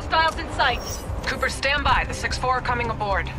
Hostiles in sight. Cooper, stand by. The 6-4 are coming aboard.